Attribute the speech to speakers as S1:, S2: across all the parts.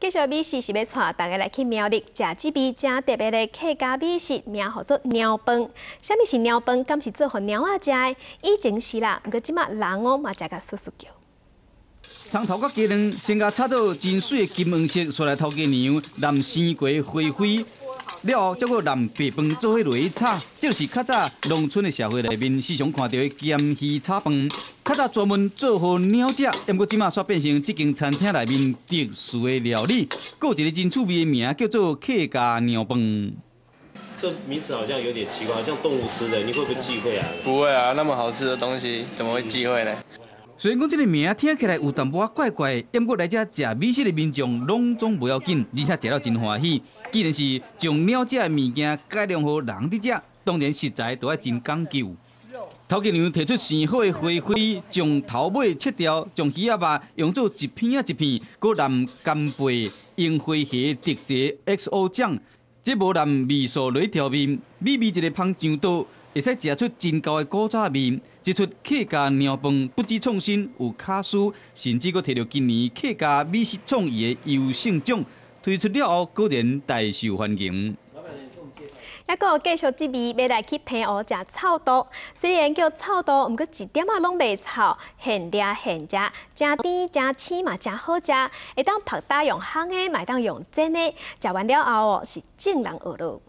S1: 继续美食是要带大家来去苗栗食这味正特别的客家美食，名叫做鸟饭。什么是鸟饭？敢是做互鸟仔食的？以前是啦，不过即马人哦嘛食甲叔叔叫。
S2: 葱头甲鸡卵先甲炒到真水的金黄色，出来头鸡娘淋鲜瓜花花。了后，再搁南白饭做伙落去炒，这就是较早农村的社会内面时常看到的咸鱼炒饭。较早专门做好鸟食，不过即马煞变成这间餐厅内面特殊的料理。有一个真趣味的名叫做客家鸟饭。
S3: 这名字好像有点奇怪，好像动物吃的，你会不会忌讳啊？
S4: 不会啊，那么好吃的东西怎么会忌讳呢？
S2: 虽然讲这个名听起来有淡薄仔怪怪，不过来这食美食的民众拢总不要紧，而且食了真欢喜。既然是将鸟食的物件改良好人伫食，当然食材都要真讲究。头家娘提出生好的花灰，将头尾切掉，将鱼仔肉用作一片啊一片，搁淋干贝、樱花虾特 chế XO 酱，这无淋味素来调味，美味一个芳酱刀。会使食出真高的古早味，一出客家鸟饭不止创新有卡数，甚至阁摕到今年客家美食创意的优胜奖，推出了后果然大受欢迎。
S1: 一个继续这味要来去平湖食臭豆，虽然叫臭豆，毋过一点仔拢袂臭，现嗲现食，真甜真鲜嘛，真好食。会当拍打用烘的，买当用煎的，食完了后哦，是正人学咯。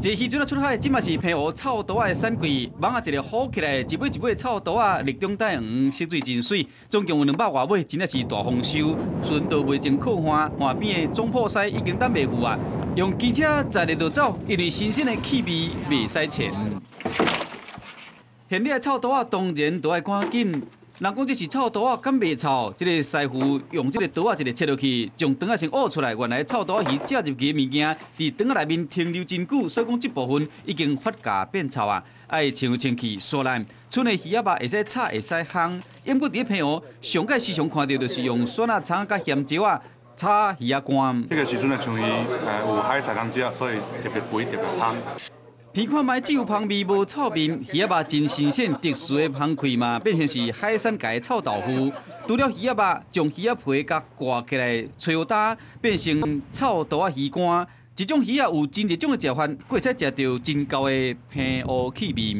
S2: 这渔船啊出海，即嘛是平湖臭刀仔的产季，网啊一个好起来，一尾一尾臭刀仔，绿中带黄，色水真水，总共有两百外尾，真的是大丰收。船到未前靠岸，岸边的总破西已经等袂赴啊，用机车载入就走，因为新鲜的气味未使钱。现在的臭刀仔当然都要赶紧。人讲这是臭刀啊，敢袂臭？这个师傅用这个刀啊，一个切落去，将肠仔先挖出来。原来臭刀鱼食入去的物件，伫肠仔内面停留真久，所以讲这部分已经发芽变臭啊。爱清清气刷烂，剩的鱼仔肉会使炒，会使烘。因不伫平湖，上届时常看到就是用酸啊、葱甲咸椒啊炒鱼仔干。
S5: 这个时阵的像鱼，呃，有海菜通食，所以特别肥，特别香。
S2: 鼻看卖只有香味无臭味，鱼仔肉真新鲜，特殊的香气嘛，变成是海鲜界的臭豆腐。除了鱼仔肉，将鱼仔皮甲挂起来，吹打，变成臭豆仔鱼干。这种鱼仔有真一种的食法，可以使食到真高的平和气味。